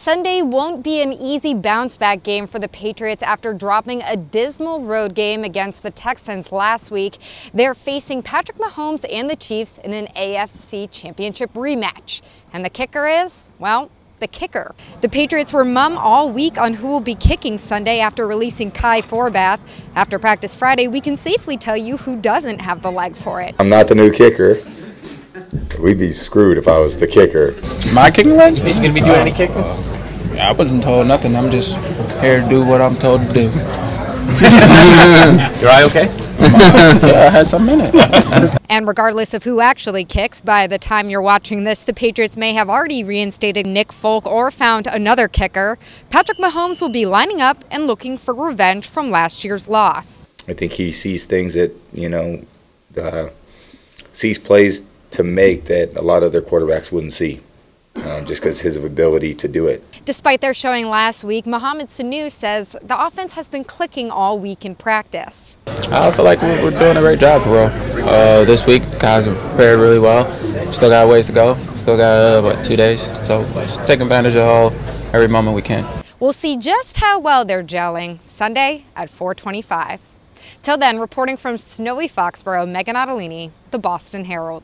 Sunday won't be an easy bounce back game for the Patriots after dropping a dismal road game against the Texans last week. They're facing Patrick Mahomes and the Chiefs in an AFC championship rematch. And the kicker is, well, the kicker. The Patriots were mum all week on who will be kicking Sunday after releasing Kai Forbath. After practice Friday, we can safely tell you who doesn't have the leg for it. I'm not the new kicker. We'd be screwed if I was the kicker. My kicking leg? You gonna be doing any kicking? I wasn't told nothing. I'm just here to do what I'm told to do. Your eye okay? yeah, I had some in it. And regardless of who actually kicks, by the time you're watching this, the Patriots may have already reinstated Nick Folk or found another kicker. Patrick Mahomes will be lining up and looking for revenge from last year's loss. I think he sees things that, you know, uh, sees plays to make that a lot of their quarterbacks wouldn't see. Um, just because his ability to do it. Despite their showing last week, Mohamed Sanu says the offense has been clicking all week in practice. I feel like we're, doing a great job for real. Uh, this week, guys have prepared really well. Still got ways to go. Still got uh, what two days, so just take advantage of all every moment we can. We'll see just how well they're gelling Sunday at 4:25. Till then, reporting from snowy Foxborough, Meghan Ottolini, the Boston Herald.